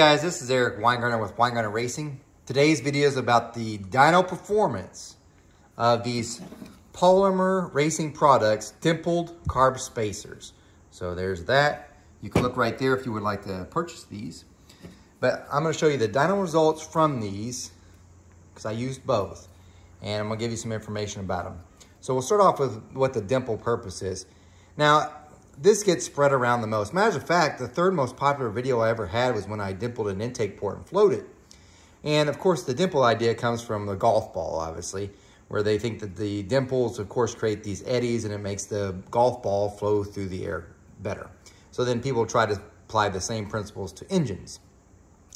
guys, this is Eric Weingartner with Weingartner Racing. Today's video is about the dyno performance of these polymer racing products, dimpled carb spacers. So there's that. You can look right there if you would like to purchase these. But I'm gonna show you the dyno results from these because I used both. And I'm gonna give you some information about them. So we'll start off with what the dimple purpose is. Now, this gets spread around the most. Matter of fact, the third most popular video I ever had was when I dimpled an intake port and floated. And of course, the dimple idea comes from the golf ball, obviously, where they think that the dimples, of course, create these eddies and it makes the golf ball flow through the air better. So then people try to apply the same principles to engines,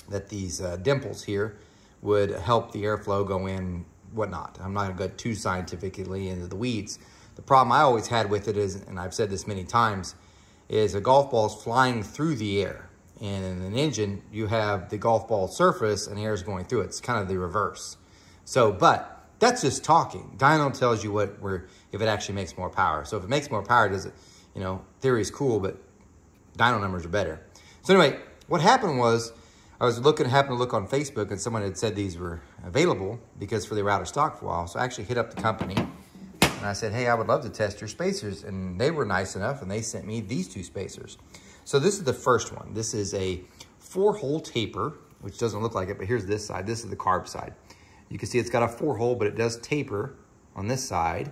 that these uh, dimples here would help the airflow go in, whatnot. I'm not going to go too scientifically into the weeds, the problem I always had with it is, and I've said this many times, is a golf ball is flying through the air. And in an engine, you have the golf ball surface and air is going through it. It's kind of the reverse. So, but that's just talking. Dyno tells you what where if it actually makes more power. So if it makes more power, does it, you know, theory is cool, but dyno numbers are better. So anyway, what happened was I was looking, happened to look on Facebook and someone had said these were available because for they were out of stock for a while. So I actually hit up the company and I said, hey, I would love to test your spacers. And they were nice enough and they sent me these two spacers. So this is the first one. This is a four hole taper, which doesn't look like it, but here's this side. This is the carb side. You can see it's got a four hole, but it does taper on this side.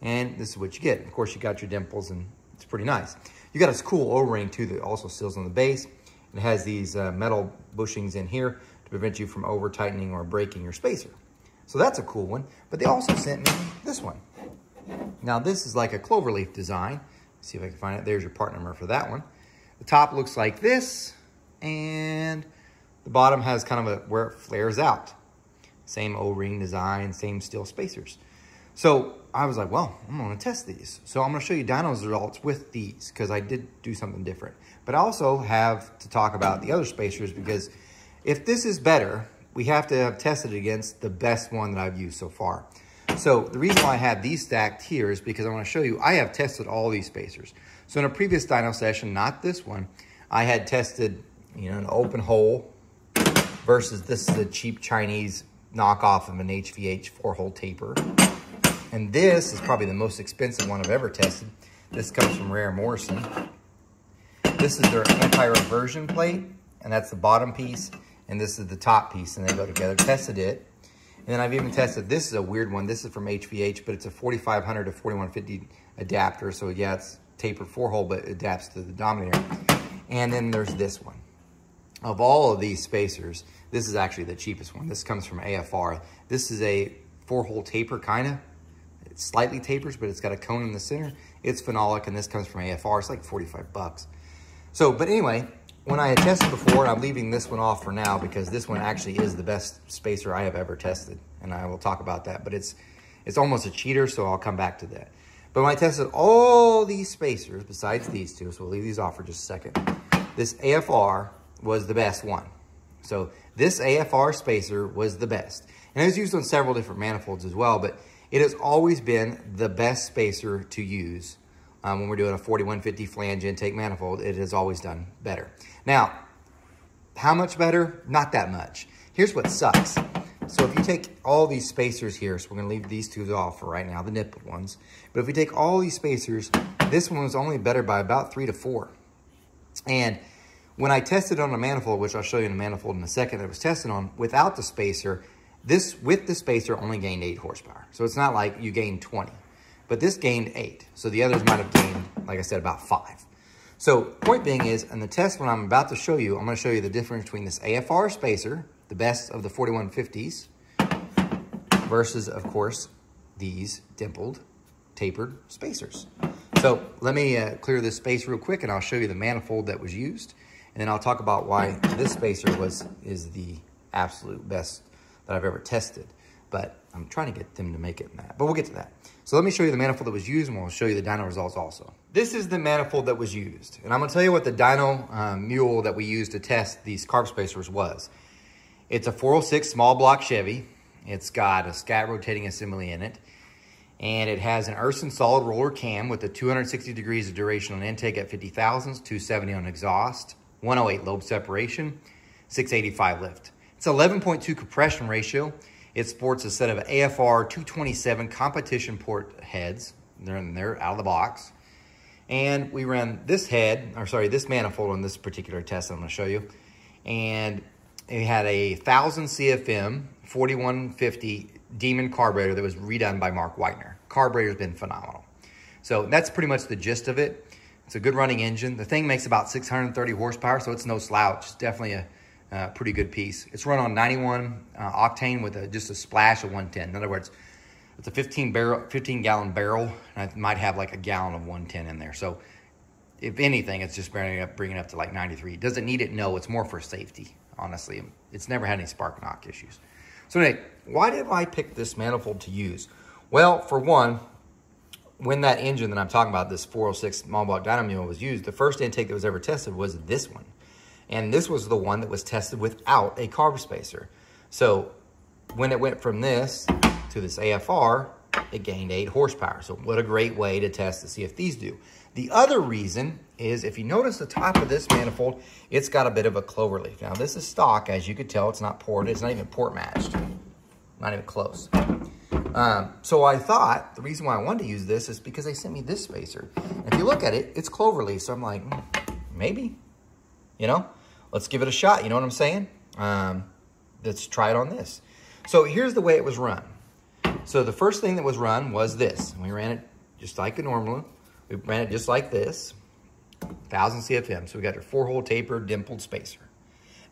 And this is what you get. Of course, you got your dimples and it's pretty nice. You got a cool O-ring too that also seals on the base. It has these uh, metal bushings in here to prevent you from over tightening or breaking your spacer. So that's a cool one. But they also sent me this one. Now this is like a cloverleaf design. Let's see if I can find it. There's your part number for that one. The top looks like this, and the bottom has kind of a where it flares out. Same O-ring design, same steel spacers. So I was like, well, I'm gonna test these. So I'm gonna show you dyno's results with these because I did do something different. But I also have to talk about the other spacers because if this is better, we have to have tested against the best one that I've used so far. So the reason why I have these stacked here is because I want to show you, I have tested all these spacers. So in a previous dyno session, not this one, I had tested, you know, an open hole versus this is a cheap Chinese knockoff of an HVH four-hole taper. And this is probably the most expensive one I've ever tested. This comes from Rare Morrison. This is their anti-reversion plate, and that's the bottom piece, and this is the top piece, and they go together. Tested it. And then I've even tested, this is a weird one. This is from HVH, but it's a 4500 to 4150 adapter. So yeah, it's tapered four hole, but adapts to the Dominator. And then there's this one. Of all of these spacers, this is actually the cheapest one. This comes from AFR. This is a four hole taper, kind of. It slightly tapers, but it's got a cone in the center. It's phenolic, and this comes from AFR. It's like 45 bucks. So, but anyway, when I had tested before, I'm leaving this one off for now because this one actually is the best spacer I have ever tested. And I will talk about that, but it's, it's almost a cheater, so I'll come back to that. But when I tested all these spacers, besides these two, so we'll leave these off for just a second, this AFR was the best one. So this AFR spacer was the best. And it was used on several different manifolds as well, but it has always been the best spacer to use um, when we're doing a 4150 flange intake manifold, it has always done better. Now, how much better? Not that much. Here's what sucks. So if you take all these spacers here, so we're gonna leave these two off for right now, the nipple ones. But if we take all these spacers, this one was only better by about three to four. And when I tested on a manifold, which I'll show you in a manifold in a second that was tested on, without the spacer, this with the spacer only gained eight horsepower. So it's not like you gained 20 but this gained eight. So the others might have gained, like I said, about five. So point being is, in the test when I'm about to show you, I'm gonna show you the difference between this AFR spacer, the best of the 4150s, versus, of course, these dimpled, tapered spacers. So let me uh, clear this space real quick and I'll show you the manifold that was used. And then I'll talk about why this spacer was is the absolute best that I've ever tested but I'm trying to get them to make it in that. But we'll get to that. So let me show you the manifold that was used, and we'll show you the dyno results also. This is the manifold that was used. And I'm going to tell you what the dyno um, mule that we used to test these carb spacers was. It's a 406 small block Chevy. It's got a scat rotating assembly in it. And it has an Erson solid roller cam with a 260 degrees of duration on intake at 50 thousandths, 270 on exhaust, 108 lobe separation, 685 lift. It's 11.2 compression ratio. It sports a set of AFR 227 competition port heads. They're in there out of the box. And we ran this head, or sorry, this manifold on this particular test I'm going to show you. And it had a 1000 CFM 4150 Demon carburetor that was redone by Mark Whitener. Carburetor's been phenomenal. So that's pretty much the gist of it. It's a good running engine. The thing makes about 630 horsepower, so it's no slouch. It's definitely a uh, pretty good piece. It's run on 91 uh, octane with a, just a splash of 110. In other words, it's a 15 barrel, 15 gallon barrel, and it might have like a gallon of 110 in there. So if anything, it's just bringing up, bringing up to like 93. Does it need it? No, it's more for safety, honestly. It's never had any spark knock issues. So anyway, why did I pick this manifold to use? Well, for one, when that engine that I'm talking about, this 406 Monblock Dynamo was used, the first intake that was ever tested was this one. And this was the one that was tested without a carb spacer. So when it went from this to this AFR, it gained eight horsepower. So what a great way to test to see if these do. The other reason is if you notice the top of this manifold, it's got a bit of a clover leaf. Now this is stock, as you could tell, it's not ported, it's not even port matched, not even close. Um, so I thought the reason why I wanted to use this is because they sent me this spacer. If you look at it, it's clover leaf. So I'm like, mm, maybe, you know? Let's give it a shot. You know what I'm saying? Um, let's try it on this. So here's the way it was run. So the first thing that was run was this. We ran it just like a normal. One. We ran it just like this, 1000 CFM. So we got your four-hole taper dimpled spacer.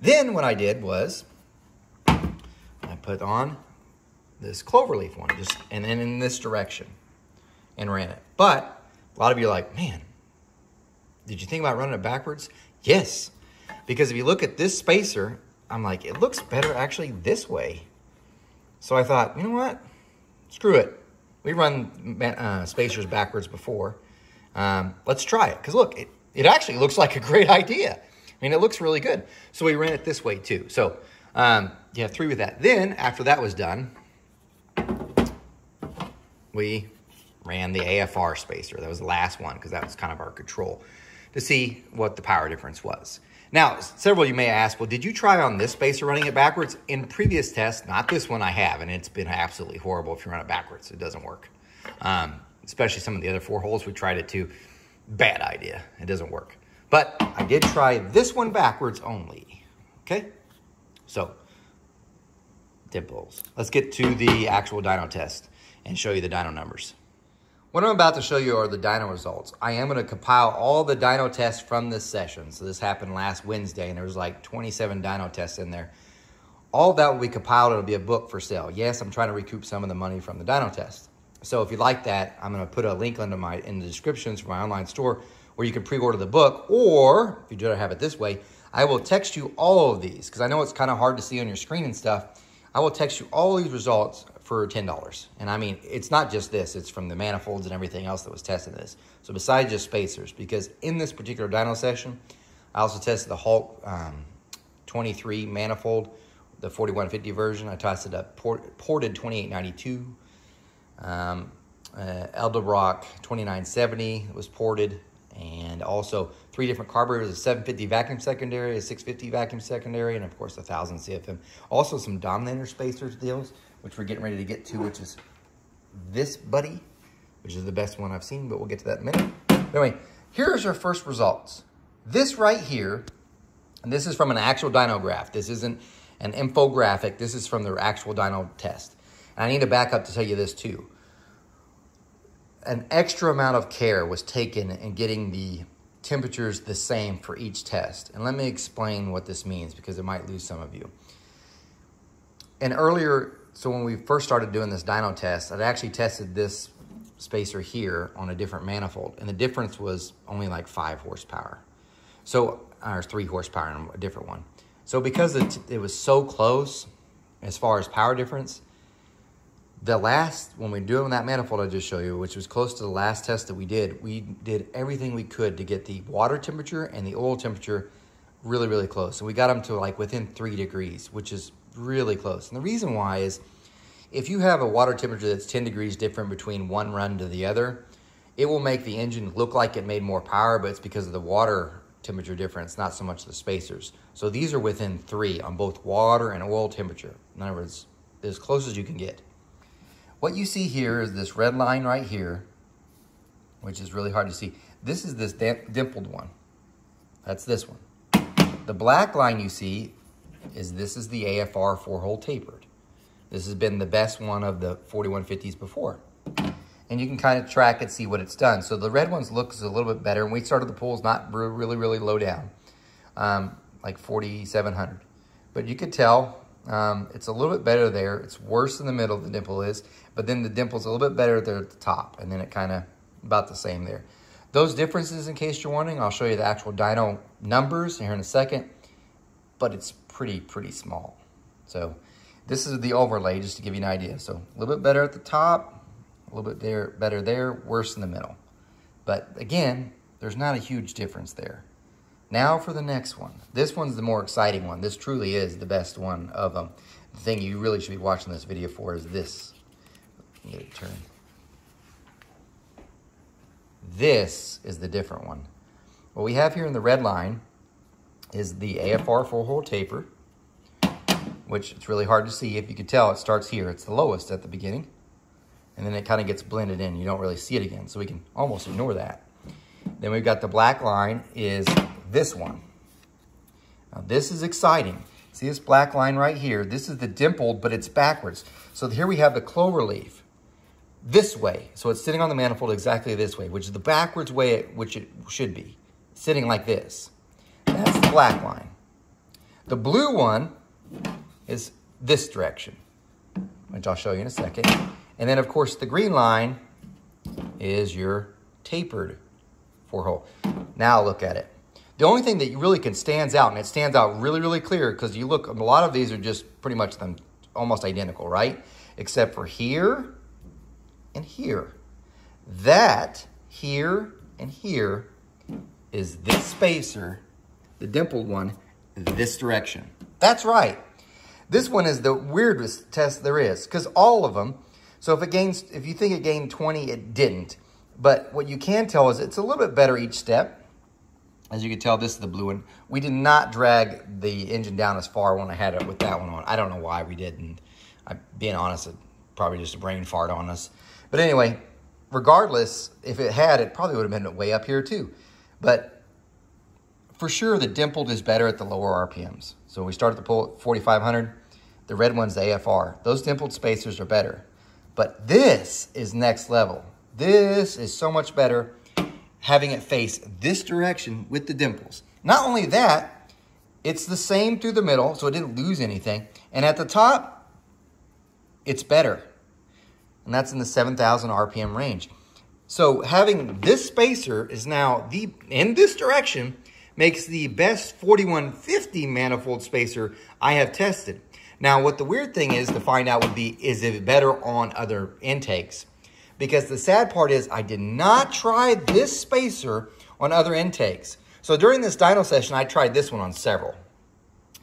Then what I did was I put on this cloverleaf one, just and then in this direction, and ran it. But a lot of you are like, man, did you think about running it backwards? Yes, because if you look at this spacer, I'm like, it looks better actually this way. So I thought, you know what? Screw it. We run uh, spacers backwards before. Um, let's try it. Because look, it, it actually looks like a great idea. I mean, it looks really good. So we ran it this way too. So um, have three with that. Then after that was done, we ran the AFR spacer. That was the last one because that was kind of our control to see what the power difference was. Now, several of you may ask, well, did you try on this spacer running it backwards? In previous tests, not this one I have, and it's been absolutely horrible if you run it backwards. It doesn't work. Um, especially some of the other four holes, we tried it to. Bad idea. It doesn't work. But I did try this one backwards only. Okay? So, dimples. Let's get to the actual dyno test and show you the dyno numbers. What I'm about to show you are the dyno results. I am going to compile all the dyno tests from this session. So this happened last Wednesday, and there was like 27 dyno tests in there. All that will be compiled. It'll be a book for sale. Yes, I'm trying to recoup some of the money from the dyno test. So if you like that, I'm going to put a link under my in the descriptions for my online store where you can pre-order the book. Or if you'd rather have it this way, I will text you all of these because I know it's kind of hard to see on your screen and stuff. I will text you all these results for $10. And I mean, it's not just this, it's from the manifolds and everything else that was tested this. So besides just spacers, because in this particular dyno session, I also tested the Hulk um, 23 manifold, the 4150 version. I tested a port, ported 2892. Um, uh, Edelbrock 2970 was ported and also three different carburetors, a 750 vacuum secondary, a 650 vacuum secondary, and of course a 1000 CFM. Also some Dominator spacers deals which we're getting ready to get to, which is this buddy, which is the best one I've seen, but we'll get to that in a minute. anyway, here's our first results. This right here, and this is from an actual dyno graph. This isn't an infographic. This is from the actual dyno test. And I need to back up to tell you this too. An extra amount of care was taken in getting the temperatures the same for each test. And let me explain what this means because it might lose some of you. And earlier so when we first started doing this dyno test, I'd actually tested this spacer here on a different manifold, and the difference was only like five horsepower. So, or three horsepower in a different one. So because it, it was so close as far as power difference, the last, when we are doing that manifold I just showed you, which was close to the last test that we did, we did everything we could to get the water temperature and the oil temperature really, really close. And we got them to like within three degrees, which is really close. And the reason why is if you have a water temperature that's 10 degrees different between one run to the other, it will make the engine look like it made more power, but it's because of the water temperature difference, not so much the spacers. So these are within three on both water and oil temperature. In other words, as close as you can get. What you see here is this red line right here, which is really hard to see. This is this dimpled one. That's this one. The black line you see is this is the AFR four-hole tapered. This has been the best one of the 4150s before. And you can kind of track it, see what it's done. So the red ones looks a little bit better. And we started the pools not really, really low down, um, like 4,700. But you could tell um, it's a little bit better there. It's worse in the middle, the dimple is. But then the dimple's a little bit better there at the top. And then it kind of about the same there. Those differences, in case you're wondering, I'll show you the actual dyno numbers here in a second. But it's pretty, pretty small. So this is the overlay, just to give you an idea. So a little bit better at the top, a little bit there, better there, worse in the middle. But again, there's not a huge difference there. Now for the next one. This one's the more exciting one. This truly is the best one of them. The thing you really should be watching this video for is this. Get it turned. This is the different one. What we have here in the red line is the AFR four-hole taper which it's really hard to see. If you could tell, it starts here. It's the lowest at the beginning. And then it kind of gets blended in. You don't really see it again, so we can almost ignore that. Then we've got the black line is this one. Now this is exciting. See this black line right here? This is the dimpled, but it's backwards. So here we have the clover leaf this way. So it's sitting on the manifold exactly this way, which is the backwards way which it should be, sitting like this. Black line. The blue one is this direction, which I'll show you in a second. And then, of course, the green line is your tapered four hole. Now look at it. The only thing that really can stands out, and it stands out really, really clear, because you look, a lot of these are just pretty much them almost identical, right? Except for here and here. That here and here is this spacer, the dimpled one, this direction. That's right. This one is the weirdest test there is because all of them, so if it gains, if you think it gained 20, it didn't. But what you can tell is it's a little bit better each step. As you can tell, this is the blue one. We did not drag the engine down as far when I had it with that one on. I don't know why we didn't. I'm being honest, it probably just a brain fart on us. But anyway, regardless, if it had, it probably would have been way up here too. But for sure, the dimpled is better at the lower RPMs. So we start at the pull at 4,500. The red one's the AFR. Those dimpled spacers are better. But this is next level. This is so much better having it face this direction with the dimples. Not only that, it's the same through the middle, so it didn't lose anything. And at the top, it's better. And that's in the 7,000 RPM range. So having this spacer is now the in this direction makes the best 4150 manifold spacer I have tested. Now, what the weird thing is to find out would be, is it better on other intakes? Because the sad part is I did not try this spacer on other intakes. So during this dyno session, I tried this one on several.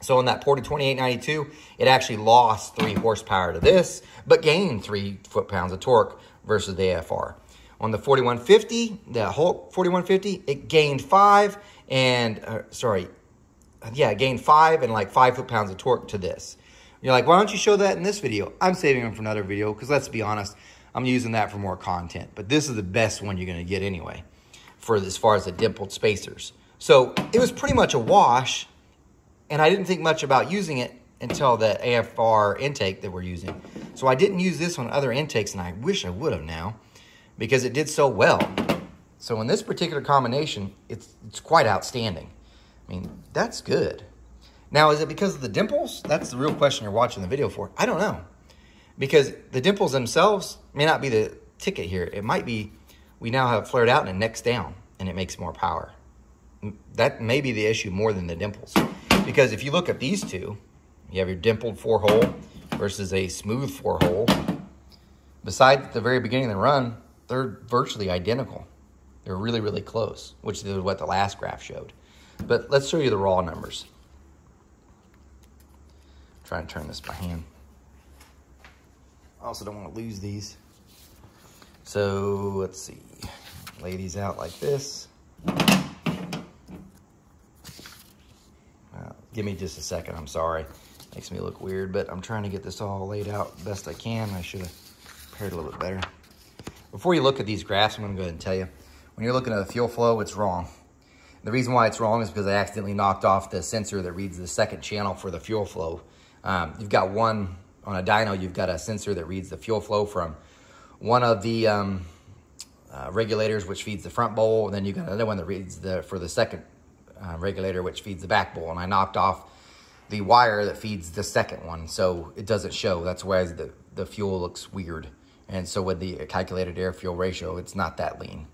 So on that Porta 2892, it actually lost three horsepower to this, but gained three foot-pounds of torque versus the AFR. On the 4150, the Hulk 4150, it gained five and, uh, sorry, yeah, gained five and like five foot-pounds of torque to this. You're like, why don't you show that in this video? I'm saving them for another video because let's be honest, I'm using that for more content. But this is the best one you're going to get anyway for as far as the dimpled spacers. So it was pretty much a wash, and I didn't think much about using it until the AFR intake that we're using. So I didn't use this on other intakes, and I wish I would have now because it did so well. So in this particular combination, it's, it's quite outstanding. I mean, that's good. Now, is it because of the dimples? That's the real question you're watching the video for. I don't know. Because the dimples themselves may not be the ticket here. It might be we now have flared out and it necks down and it makes more power. That may be the issue more than the dimples. Because if you look at these two, you have your dimpled four hole versus a smooth four hole. Besides the very beginning of the run, they're virtually identical. They're really, really close, which is what the last graph showed. But let's show you the raw numbers. Try to turn this by hand. I also don't want to lose these. So let's see. Lay these out like this. Uh, give me just a second, I'm sorry. Makes me look weird, but I'm trying to get this all laid out best I can. I should have prepared a little bit better. Before you look at these graphs, I'm gonna go ahead and tell you, when you're looking at the fuel flow, it's wrong. The reason why it's wrong is because I accidentally knocked off the sensor that reads the second channel for the fuel flow. Um, you've got one, on a dyno, you've got a sensor that reads the fuel flow from one of the um, uh, regulators, which feeds the front bowl, and then you've got another one that reads the for the second uh, regulator, which feeds the back bowl. And I knocked off the wire that feeds the second one, so it doesn't show. That's why the, the fuel looks weird. And so with the calculated air fuel ratio, it's not that lean.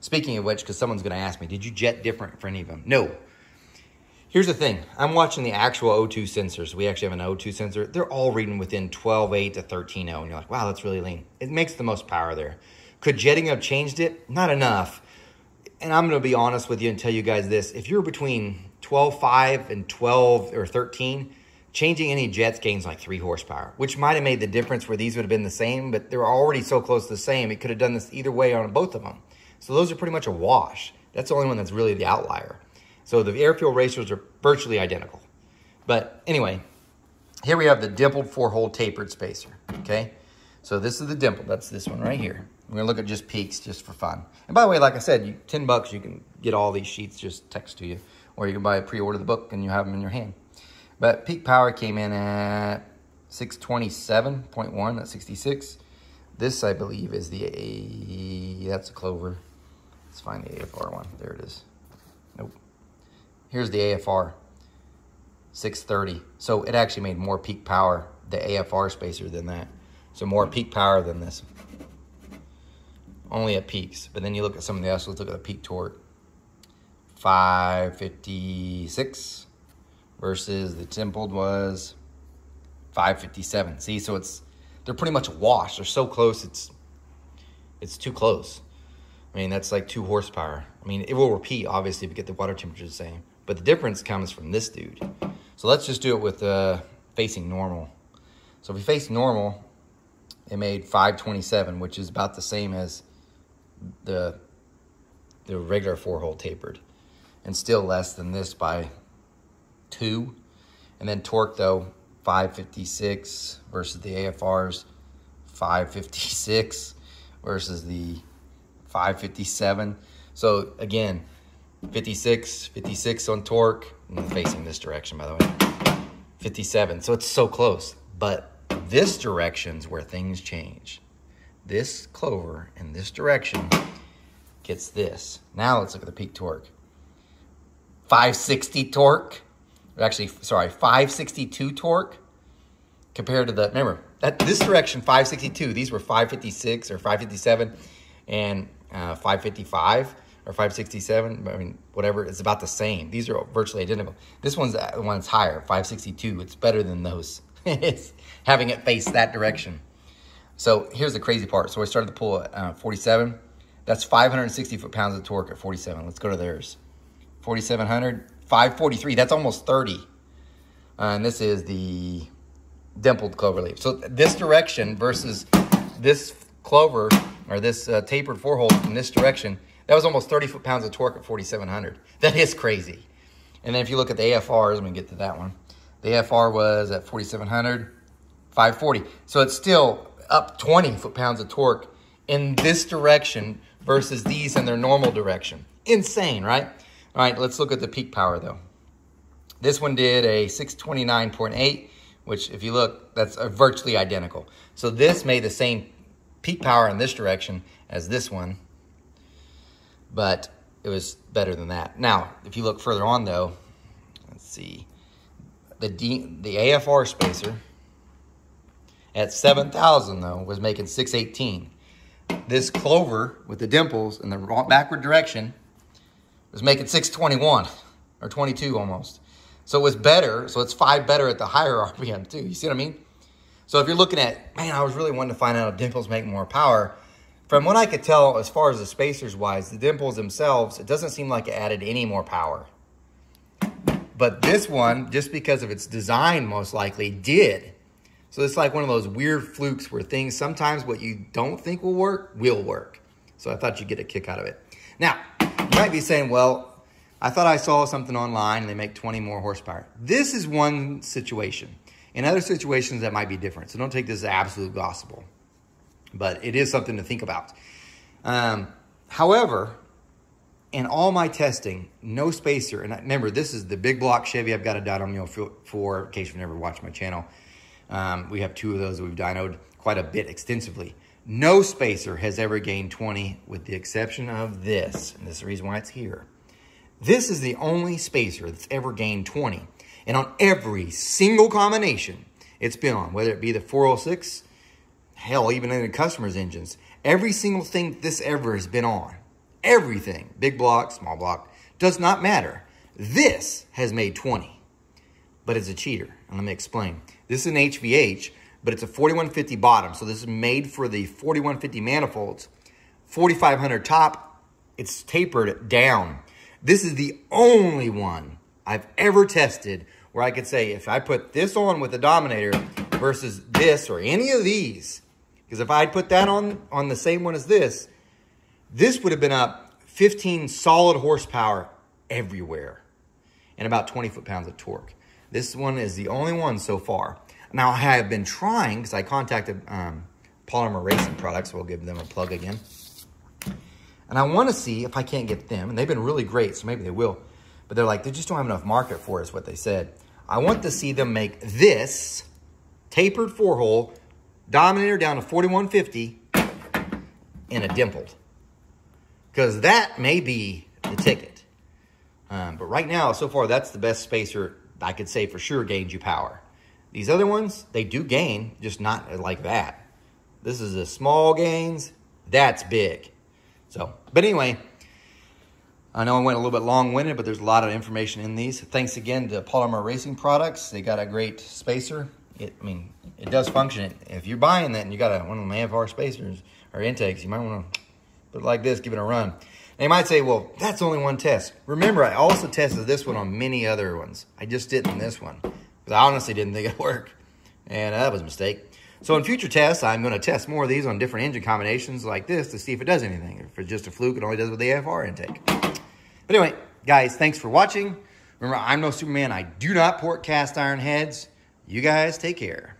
Speaking of which, because someone's going to ask me, did you jet different for any of them? No. Here's the thing. I'm watching the actual O2 sensors. We actually have an O2 sensor. They're all reading within 12.8 to 13.0. And you're like, wow, that's really lean. It makes the most power there. Could jetting have changed it? Not enough. And I'm going to be honest with you and tell you guys this. If you're between 12.5 and 12 or 13, changing any jets gains like three horsepower, which might have made the difference where these would have been the same, but they were already so close to the same. It could have done this either way on both of them. So those are pretty much a wash. That's the only one that's really the outlier. So the air fuel ratios are virtually identical. But anyway, here we have the dimpled four-hole tapered spacer, okay? So this is the dimple. That's this one right here. We're gonna look at just peaks just for fun. And by the way, like I said, you, 10 bucks, you can get all these sheets just text to you. Or you can buy a pre-order the book and you have them in your hand. But peak power came in at 627.1, that's 66. This, I believe, is the, that's a Clover. Let's find the AFR one. There it is. Nope. Here's the AFR, 630. So it actually made more peak power, the AFR spacer, than that. So more peak power than this. Only at peaks. But then you look at some of the else, let's look at the peak torque. 556 versus the dimpled was 557. See, so it's they're pretty much a wash. They're so close, it's it's too close. I mean, that's like two horsepower. I mean, it will repeat, obviously, if we get the water temperature the same. But the difference comes from this dude. So let's just do it with uh, facing normal. So if we face normal, it made 527, which is about the same as the, the regular four-hole tapered. And still less than this by two. And then torque, though, 556 versus the AFR's 556 versus the 557. So again, 56, 56 on torque. I'm facing this direction, by the way. 57. So it's so close. But this direction's where things change. This clover in this direction gets this. Now let's look at the peak torque. 560 torque. Actually, sorry, 562 torque compared to the, remember, that this direction, 562, these were 556 or 557 and uh, 555 or 567. I mean, whatever, it's about the same. These are virtually identical. This one's the one that's higher, 562. It's better than those. it's having it face that direction. So here's the crazy part. So I started to pull at uh, 47. That's 560 foot-pounds of torque at 47. Let's go to theirs. 4,700, 543. That's almost 30. Uh, and this is the dimpled clover leaf. So this direction versus this clover or this uh, tapered four hole in this direction, that was almost 30 foot-pounds of torque at 4,700. That is crazy. And then if you look at the AFRs, let me get to that one. The AFR was at 4,700, 540. So it's still up 20 foot-pounds of torque in this direction versus these in their normal direction. Insane, right? All right, let's look at the peak power though. This one did a 629.8, which if you look, that's virtually identical. So this made the same peak power in this direction as this one, but it was better than that. Now, if you look further on though, let's see, the, D, the AFR spacer at 7,000 though was making 618. This clover with the dimples in the backward direction was making 621 or 22 almost. So it was better. So it's five better at the higher RPM too. You see what I mean? So if you're looking at, man, I was really wanting to find out if dimples make more power. From what I could tell, as far as the spacers wise, the dimples themselves, it doesn't seem like it added any more power. But this one, just because of its design, most likely did. So it's like one of those weird flukes where things, sometimes what you don't think will work, will work. So I thought you'd get a kick out of it. Now, you might be saying, well, I thought I saw something online and they make 20 more horsepower. This is one situation. In other situations, that might be different. So don't take this as absolute gospel, but it is something to think about. Um, however, in all my testing, no spacer, and remember, this is the big block Chevy I've got a dyno mule for, in case you've never watched my channel. Um, we have two of those that we've dynoed quite a bit extensively. No spacer has ever gained 20 with the exception of this, and this is the reason why it's here. This is the only spacer that's ever gained 20. And on every single combination it's been on, whether it be the 406, hell, even in the customer's engines, every single thing this ever has been on, everything, big block, small block, does not matter. This has made 20, but it's a cheater. And let me explain. This is an HVH, but it's a 4150 bottom. So this is made for the 4150 manifolds. 4500 top, it's tapered down. This is the only one I've ever tested where I could say if I put this on with the Dominator versus this or any of these, because if I had put that on, on the same one as this, this would have been up 15 solid horsepower everywhere and about 20 foot-pounds of torque. This one is the only one so far. Now, I have been trying, because I contacted um, Polymer Racing Products, we'll give them a plug again. And I want to see if I can't get them. And they've been really great, so maybe they will. But they're like, they just don't have enough market for us, what they said. I want to see them make this tapered four-hole Dominator down to 4150 in a dimpled. Because that may be the ticket. Um, but right now, so far, that's the best spacer I could say for sure gains you power. These other ones, they do gain, just not like that. This is a small gains. That's big. So, but anyway, I know I went a little bit long-winded, but there's a lot of information in these. Thanks again to Polymer Racing Products. They got a great spacer. It, I mean, it does function. If you're buying that and you got a, one of them AFR spacers or intakes, you might want to put it like this, give it a run. You might say, well, that's only one test. Remember, I also tested this one on many other ones. I just didn't this one because I honestly didn't think it'd work. And that was a mistake. So in future tests, I'm going to test more of these on different engine combinations like this to see if it does anything. If it's just a fluke, it only does with the AFR intake. But anyway, guys, thanks for watching. Remember, I'm no Superman. I do not port cast iron heads. You guys take care.